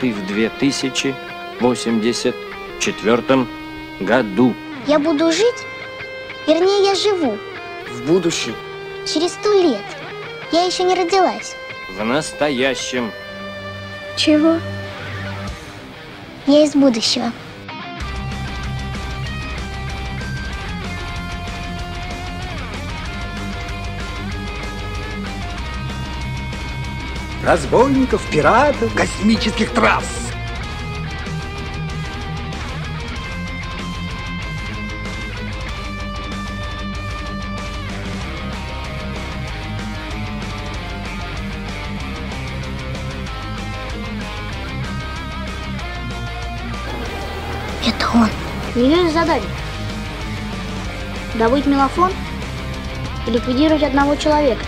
ты в 2084 году. Я буду жить, вернее, я живу В будущем. через сто лет. Я еще не родилась. В настоящем. Чего? Я из будущего. Разбойников, пиратов, космических трасс. Это он. Есть задание. Добыть мелофон и ликвидировать одного человека.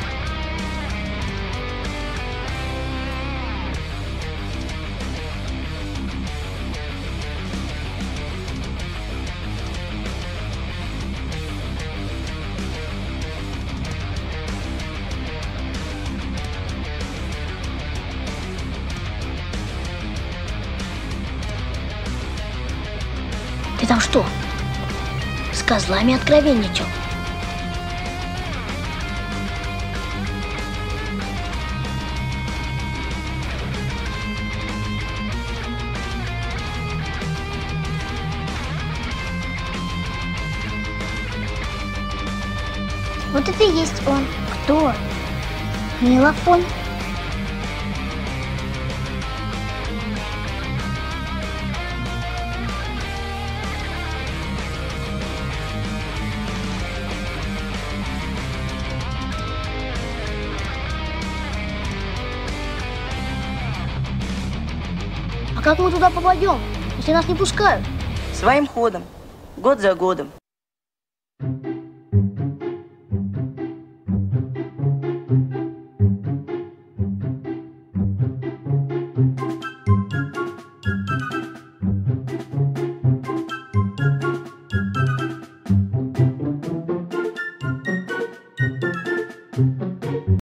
Что? С козлами откровенничал? Вот это и есть он. Кто? Мелофон. Как мы туда попадем, если нас не пускают? Своим ходом. Год за годом.